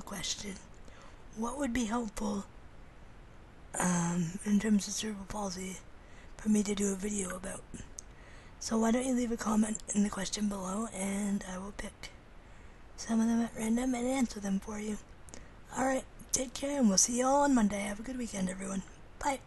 a question. What would be helpful um, in terms of cerebral palsy for me to do a video about? So why don't you leave a comment in the question below and I will pick some of them at random and answer them for you. Alright, take care and we'll see you all on Monday. Have a good weekend, everyone. Bye.